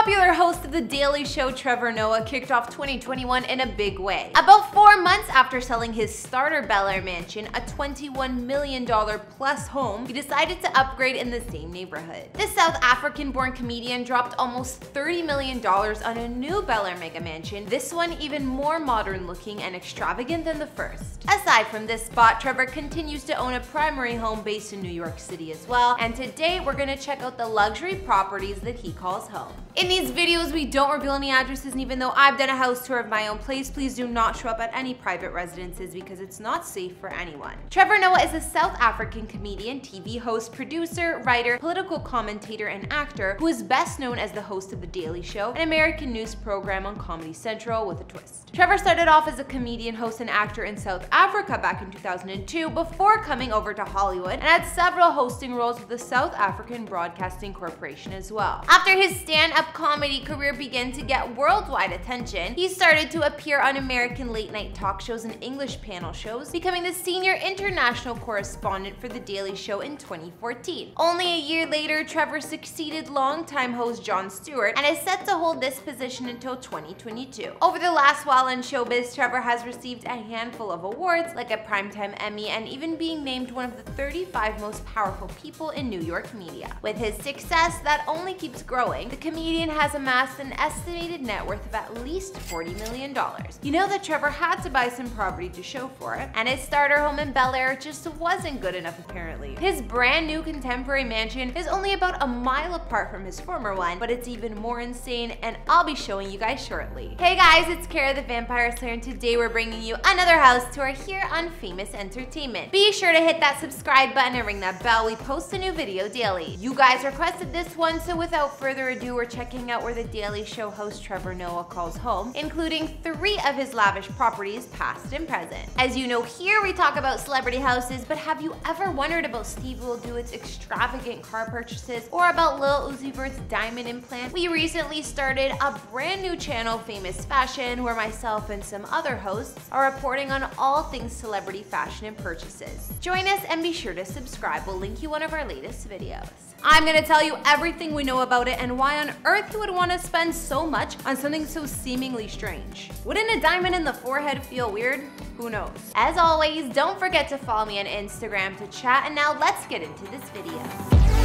popular host of The Daily Show, Trevor Noah, kicked off 2021 in a big way. About four months after selling his starter Bel Air mansion, a $21 million plus home, he decided to upgrade in the same neighborhood. This South African-born comedian dropped almost $30 million on a new Bel Air mega mansion, this one even more modern looking and extravagant than the first. Aside from this spot, Trevor continues to own a primary home based in New York City as well, and today we're gonna check out the luxury properties that he calls home. In these videos, we don't reveal any addresses, and even though I've done a house tour of my own place, please do not show up at any private residences because it's not safe for anyone. Trevor Noah is a South African comedian, TV host, producer, writer, political commentator, and actor who is best known as the host of The Daily Show, an American news program on Comedy Central with a twist. Trevor started off as a comedian, host, and actor in South Africa back in 2002 before coming over to Hollywood and had several hosting roles with the South African Broadcasting Corporation as well. After his stand-up comedy career began to get worldwide attention, he started to appear on American late night talk shows and English panel shows, becoming the senior international correspondent for The Daily Show in 2014. Only a year later, Trevor succeeded longtime host Jon Stewart and is set to hold this position until 2022. Over the last while in showbiz, Trevor has received a handful of awards, like a Primetime Emmy, and even being named one of the 35 most powerful people in New York media. With his success that only keeps growing, the comedian has amassed an estimated net worth of at least $40 million. You know that Trevor had to buy some property to show for it, and his starter home in Bel Air just wasn't good enough apparently. His brand new contemporary mansion is only about a mile apart from his former one, but it's even more insane, and I'll be showing you guys shortly. Hey guys, it's Kara the Vampire Slayer, and today we're bringing you another house tour here on Famous Entertainment. Be sure to hit that subscribe button and ring that bell. We post a new video daily. You guys requested this one, so without further ado, we're checking out where the Daily Show host Trevor Noah calls home, including three of his lavish properties, past and present. As you know, here we talk about celebrity houses, but have you ever wondered about SteveWillDoIt's extravagant car purchases or about Lil Uzi Vert's diamond implant? We recently started a brand new channel, Famous Fashion, where myself and some other hosts are reporting on all things celebrity fashion and purchases. Join us and be sure to subscribe. We'll link you one of our latest videos. I'm gonna tell you everything we know about it and why on earth would want to spend so much on something so seemingly strange. Wouldn't a diamond in the forehead feel weird? Who knows? As always, don't forget to follow me on Instagram to chat and now let's get into this video.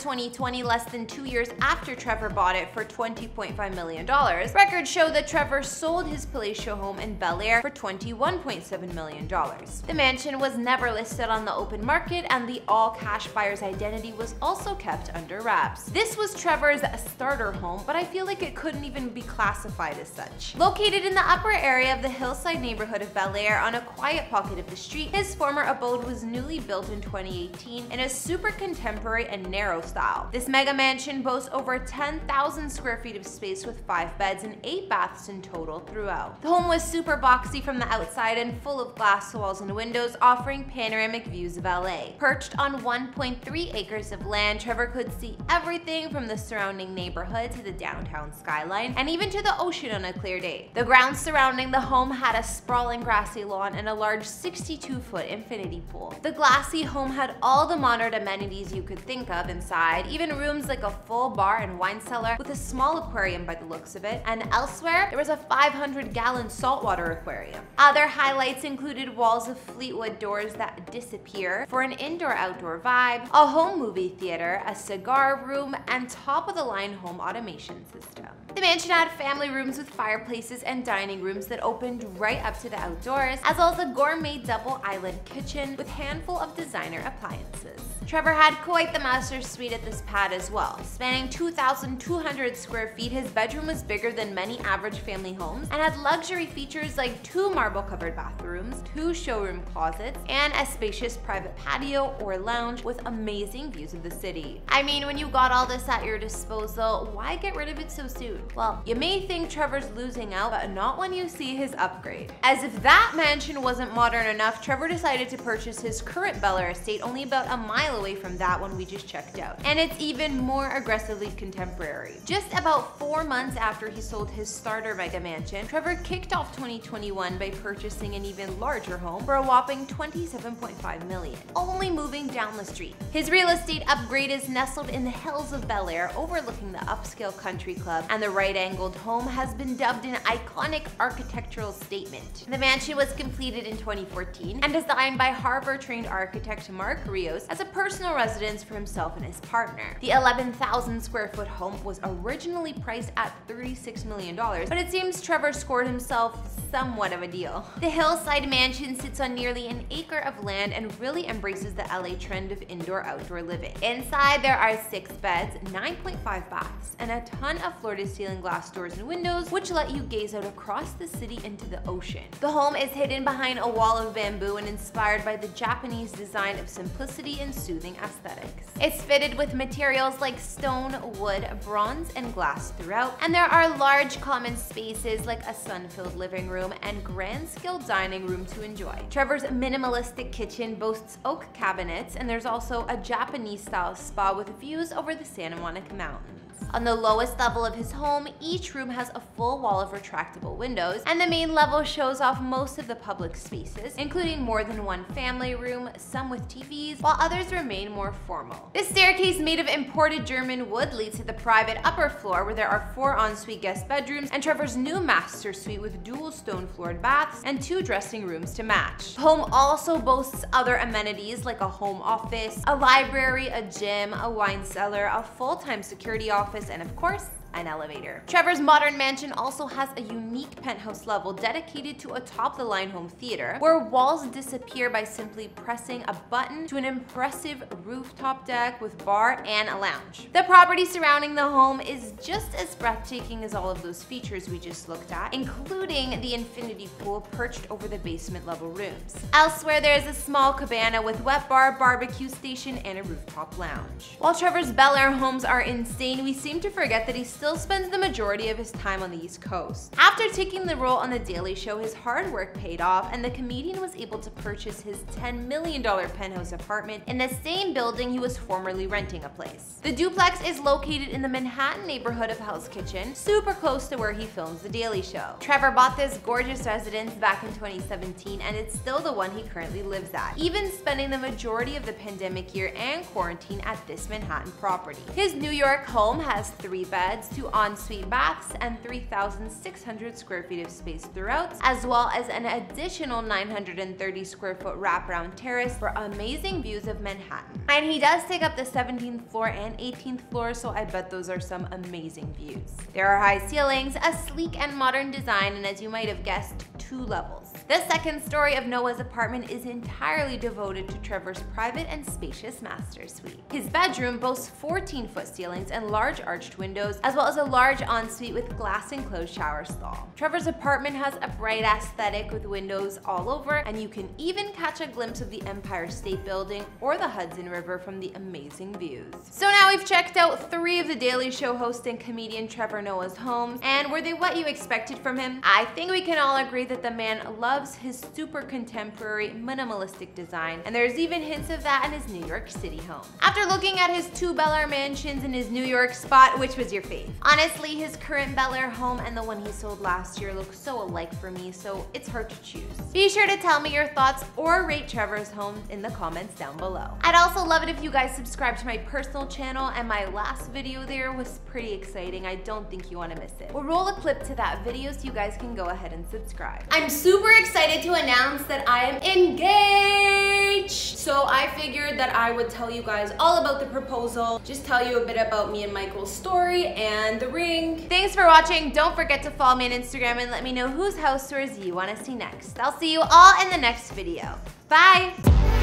2020, less than two years after Trevor bought it for $20.5 million, records show that Trevor sold his palatial home in Bel Air for $21.7 million. The mansion was never listed on the open market, and the all-cash buyer's identity was also kept under wraps. This was Trevor's starter home, but I feel like it couldn't even be classified as such. Located in the upper area of the hillside neighborhood of Bel Air on a quiet pocket of the street, his former abode was newly built in 2018 in a super contemporary and narrow style. This mega mansion boasts over 10,000 square feet of space with five beds and eight baths in total throughout. The home was super boxy from the outside and full of glass walls and windows offering panoramic views of LA. Perched on 1.3 acres of land, Trevor could see everything from the surrounding neighborhood to the downtown skyline and even to the ocean on a clear day. The grounds surrounding the home had a sprawling grassy lawn and a large 62-foot infinity pool. The glassy home had all the modern amenities you could think of inside, even rooms like a full bar and wine cellar with a small aquarium by the looks of it, and elsewhere there was a 500 gallon saltwater aquarium. Other highlights included walls of Fleetwood doors that disappear for an indoor-outdoor vibe, a home movie theater, a cigar room, and top-of-the-line home automation system. The mansion had family rooms with fireplaces and dining rooms that opened right up to the outdoors, as well as a gourmet double island kitchen with handful of designer appliances. Trevor had quite the master suite at this pad as well. Spanning 2,200 square feet, his bedroom was bigger than many average family homes and had luxury features like two marble-covered bathrooms, two showroom closets, and a spacious private patio or lounge with amazing views of the city. I mean, when you got all this at your disposal, why get rid of it so soon? Well, you may think Trevor's losing out, but not when you see his upgrade. As if that mansion wasn't modern enough, Trevor decided to purchase his current Bel Air estate only about a mile away from that one we just checked out. And it's even more aggressively contemporary. Just about four months after he sold his starter mega mansion, Trevor kicked off 2021 by purchasing an even larger home for a whopping 27.5 million, only moving down the street. His real estate upgrade is nestled in the hills of Bel Air, overlooking the upscale country club, and the right-angled home has been dubbed an iconic architectural statement. The mansion was completed in 2014 and designed by Harvard-trained architect Mark Rios as a personal residence for himself and his partner. The 11,000 square foot home was originally priced at $36 million, but it seems Trevor scored himself somewhat of a deal. The hillside mansion sits on nearly an acre of land and really embraces the LA trend of indoor-outdoor living. Inside, there are six beds, 9.5 baths, and a ton of floor-to-ceiling glass doors and windows, which let you gaze out across the city into the ocean. The home is hidden behind a wall of bamboo and inspired by the Japanese design of simplicity and soothing aesthetics. It's fitted with materials like stone, wood, bronze, and glass throughout, and there are large common spaces like a sun-filled living room and grand scale dining room to enjoy. Trevor's minimalistic kitchen boasts oak cabinets, and there's also a Japanese-style spa with views over the Santa Monica Mountains. On the lowest level of his home, each room has a full wall of retractable windows, and the main level shows off most of the public spaces, including more than one family room, some with TVs, while others remain more formal. This staircase made of imported German wood leads to the private upper floor where there are four ensuite guest bedrooms and Trevor's new master suite with dual stone floored baths and two dressing rooms to match. The home also boasts other amenities like a home office, a library, a gym, a wine cellar, a full-time security office, office, and of course, an elevator. Trevor's modern mansion also has a unique penthouse level dedicated to a top-the-line home theater, where walls disappear by simply pressing a button to an impressive rooftop deck with bar and a lounge. The property surrounding the home is just as breathtaking as all of those features we just looked at, including the infinity pool perched over the basement level rooms. Elsewhere, there is a small cabana with wet bar, barbecue station, and a rooftop lounge. While Trevor's Bel Air homes are insane, we seem to forget that he's still spends the majority of his time on the East Coast. After taking the role on The Daily Show, his hard work paid off and the comedian was able to purchase his $10 million penthouse apartment in the same building he was formerly renting a place. The duplex is located in the Manhattan neighborhood of Hell's Kitchen, super close to where he films The Daily Show. Trevor bought this gorgeous residence back in 2017 and it's still the one he currently lives at, even spending the majority of the pandemic year and quarantine at this Manhattan property. His New York home has three beds, two ensuite baths, and 3,600 square feet of space throughout, as well as an additional 930 square foot wraparound terrace for amazing views of Manhattan. And he does take up the 17th floor and 18th floor, so I bet those are some amazing views. There are high ceilings, a sleek and modern design, and as you might have guessed, two levels. The second story of Noah's apartment is entirely devoted to Trevor's private and spacious master suite. His bedroom boasts 14-foot ceilings and large arched windows, as well as a large ensuite with glass enclosed shower stall. Trevor's apartment has a bright aesthetic with windows all over, and you can even catch a glimpse of the Empire State Building or the Hudson River from the amazing views. So now we've checked out three of the Daily Show host and comedian Trevor Noah's homes, and were they what you expected from him? I think we can all agree that the man loves his super contemporary minimalistic design, and there's even hints of that in his New York City home. After looking at his two Bel Air mansions in his New York spot, which was your fave? Honestly, his current Bel Air home and the one he sold last year look so alike for me, so it's hard to choose. Be sure to tell me your thoughts or rate Trevor's home in the comments down below. I'd also love it if you guys subscribe to my personal channel, and my last video there was pretty exciting. I don't think you want to miss it. We'll roll a clip to that video so you guys can go ahead and subscribe. I'm super excited to announce that I am engaged! So I figured that I would tell you guys all about the proposal, just tell you a bit about me and Michael's story and the ring. Thanks for watching. Don't forget to follow me on Instagram and let me know whose house tours you want to see next. I'll see you all in the next video. Bye!